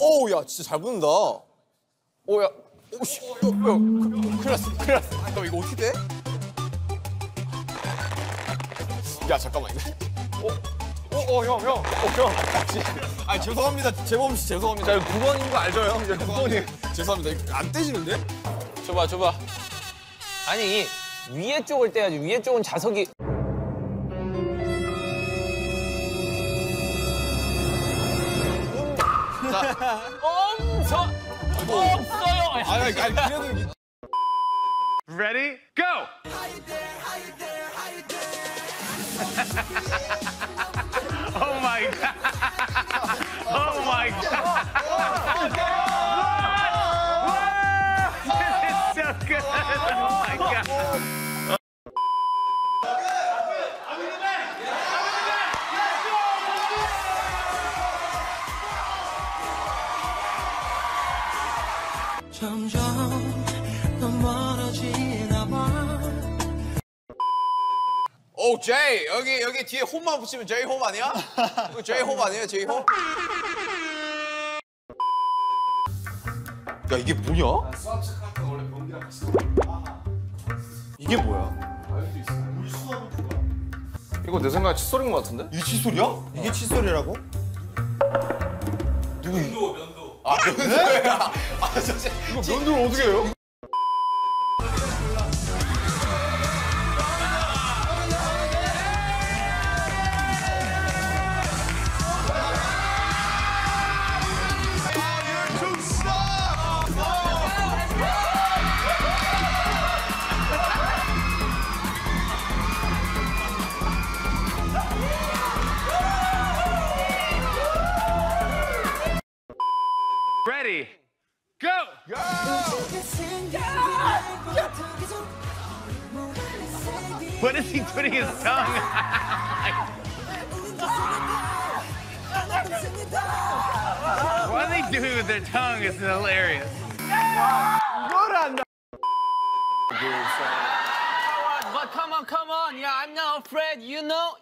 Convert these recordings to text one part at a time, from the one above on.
오, 야, 진짜 잘 붙는다. 오, 야, 오, 씨, 야, 야, 큰일 났어, 큰일 났어. 잠깐만, 이거 어떻게 돼? 야, 잠깐만, 이거. 어, 형, 형. 어, 형. 아, 죄송합니다. 재범 씨, 죄송합니다. 자, 9번인 거 알죠, 형? 이제 9번이. 죄송합니다. 이거 안 떼지는데? 줘봐, 줘봐. 아니 위에 쪽을 떼야지. 위에 쪽은 자석이. 엄청 없어요. 아니, 아니, 아니, 그래도. 이- Ready? Go! oh my god! Oh my god! 점점 더 멀어지나 봐 오, 제이. 여기, 여기 뒤에 홈만 붙이면 제이 홈 아니야? 제이 홈 아니에요, 제이 홈? 야, 이게 뭐냐? 이게 뭐야? 이거 내 생각에 칫솔인 것 같은데? 이게 칫솔이야? 이게 칫솔이라고? 아, 면도야. 아, 진짜. 이거 면도를 어떻게 해요? What is he putting his tongue? what are they doing with their tongue? It's hilarious. But come on, come on. Yeah, I'm not afraid. You know.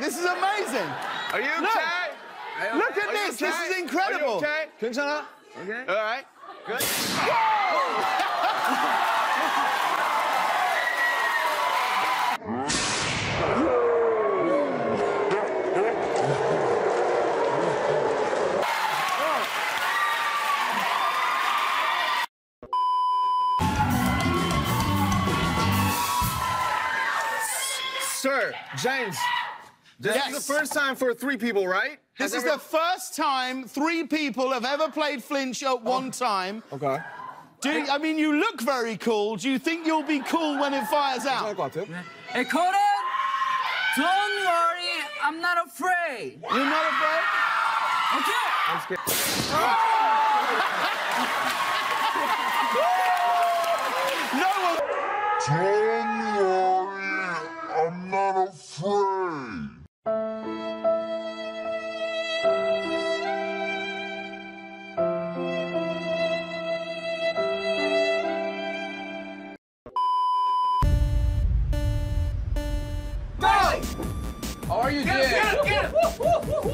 This is amazing. Are you okay? Look at Are you this. This okay? is incredible. Are you okay? 괜찮아? Okay. All right. Good. Sir, James, this yes. is the first time for three people, right? This Has is ever... the first time three people have ever played Flinch at oh. one oh. time. Okay. Do you, I mean, you look very cool. Do you think you'll be cool when it fires out? Hey, Conan! Don't worry, I'm not afraid. You're not afraid? Okay. I'm scared. Oh! no one... are you get doing? Him, get him, get him!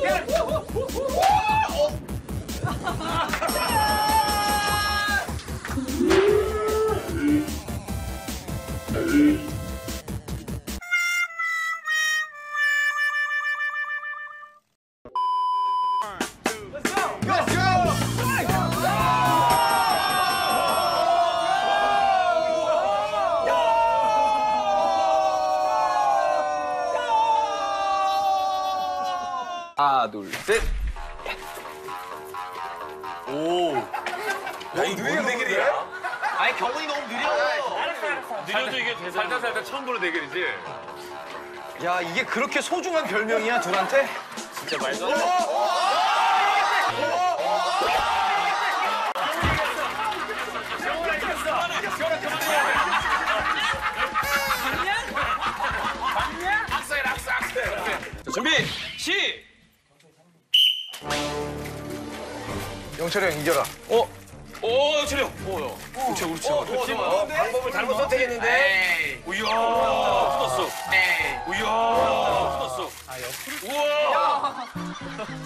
Get him! Get him! Oh, 하나, 둘, 셋. 아니, 경훈이 너무 느려. 느려도 이게 살짝 살짝 처음 보는 대결이지. 야, 이게 그렇게 소중한 별명이야, 둘한테? 진짜 말도 안 돼. 영철이 형 이겨라. 어. 오 영철이 형. 오요. 그렇지 그렇지. 어, 좋아, 좋아. 방법을 잘못 선택했는데. 우야. 뜯었어. 우야. 뜯었어. 아 옆으로. 우와.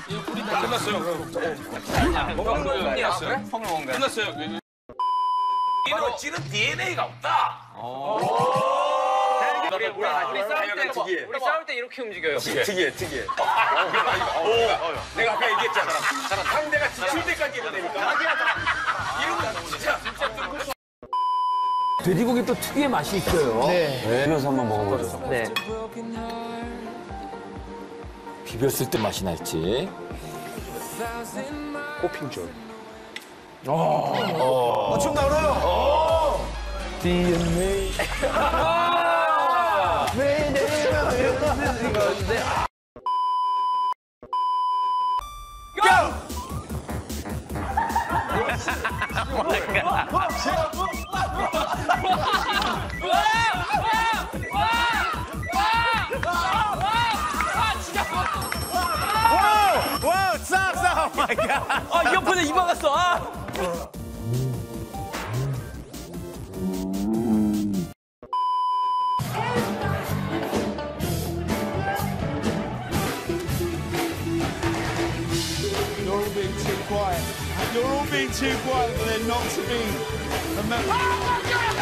이거 다 끝났어요. 먹는 거 끝났어요. 끝났어요. 이거 찌는 DNA가 없다. 우리 싸울 때 특이해. 우리 싸울 때 이렇게 움직여요. 특이해 특이해. 내가 아까 얘기했잖아. 상대가 지칠 때까지 해야 되니까. 이러고 진짜 돼지고기 또 특유의 맛이 있어요. 네. 비벼서 한번 먹어보죠. 네. 비볐을 때 맛이 날지. 춤 나오나요? Whoa, stop, stop. Oh my God. 아, 이어폰에 입 막았어. 아! You're all being too quiet for there not to be a man. Oh my God!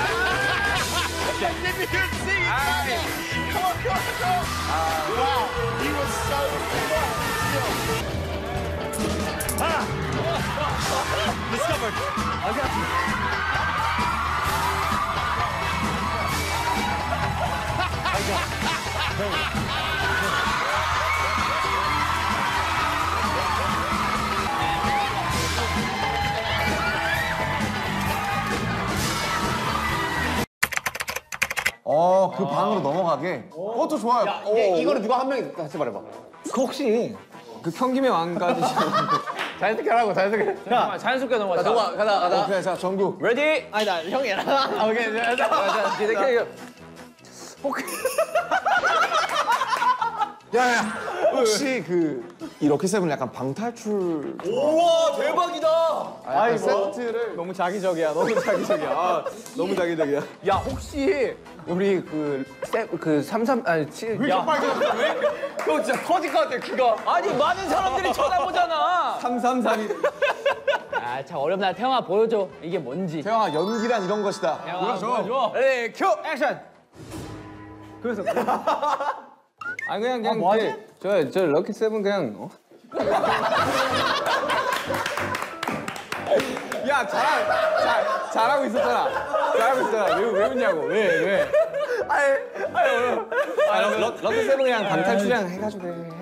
you could see it coming. Come on, come on, come on. Wow, he was so quiet. Ah! Discovered. 어, 넘어가게. 그것도 좋아요. 어, 이거는 누가 한 명이 같이 말해봐. 그 혹시 그 평김의 왕까지 자연스럽게 하라고 자연스럽게. 자, 자연스럽게 넘어가자. 너가 가다 가다. 오케이 자 정국. 레디? 아니, 나 형이 라 오케이, 자, 자, 자, 기대해. 야야. 혹시 그 이렇게 세븐 약간 방탈출. 우와, 대박이다. 아니 세트를 너무 자기적이야. 너무 자기적이야. 아, 너무 작위적이야. 야, 혹시 우리 그, 세, 그, 삼삼, 아니, 칠, 야. 그거 진짜 터질 것 같아. 그거. 아니, 많은 사람들이 쳐다보잖아. 333이. 아, 참 어렵다. 태형아, 보여줘. 이게 뭔지. 태형아 연기란 이런 것이다. 태형아, 보여줘. 네, 큐. 액션. 그래서. 아 그냥 그냥 뭐하지? 저 저 lucky seven 그냥. 어? 야 잘, 잘 잘하고 있었잖아. 잘하고 있었잖아. 왜, 왜 웃냐고. 왜 왜? 아니 아니 럭, 럭키 세븐 그냥 방탈출이랑 해가지고 해.